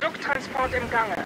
Produkttransport im Gange.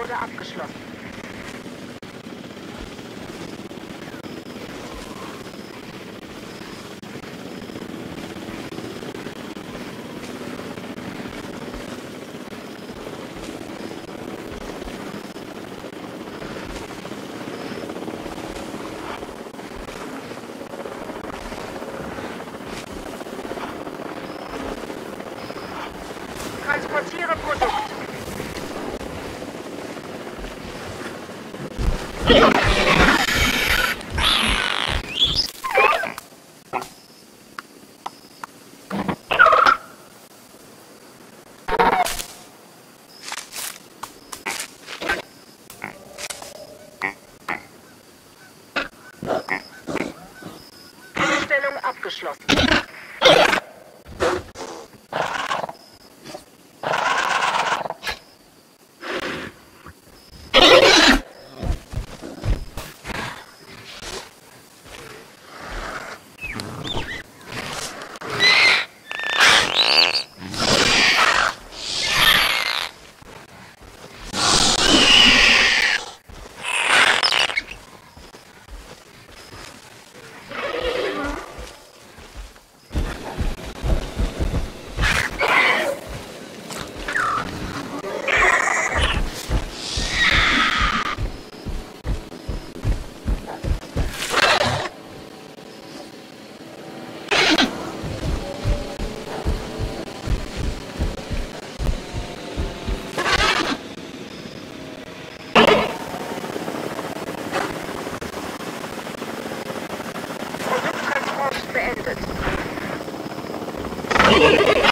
Wurde abgeschlossen. Zustellung perfect.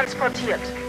transportiert.